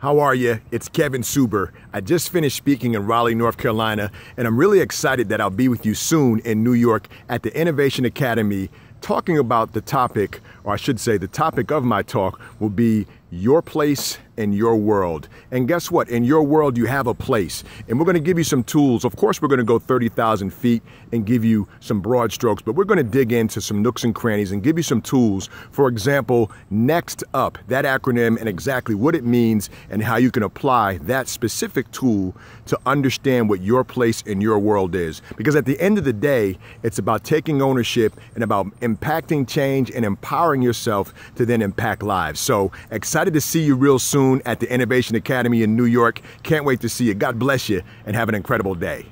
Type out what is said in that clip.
How are you? It's Kevin Suber. I just finished speaking in Raleigh, North Carolina, and I'm really excited that I'll be with you soon in New York at the Innovation Academy talking about the topic, or I should say, the topic of my talk will be your place in your world. And guess what? In your world, you have a place. And we're going to give you some tools. Of course, we're going to go 30,000 feet and give you some broad strokes, but we're going to dig into some nooks and crannies and give you some tools. For example, Next Up, that acronym and exactly what it means and how you can apply that specific tool to understand what your place in your world is. Because at the end of the day, it's about taking ownership and about impacting change and empowering yourself to then impact lives. So excited to see you real soon at the Innovation Academy in New York. Can't wait to see you. God bless you and have an incredible day.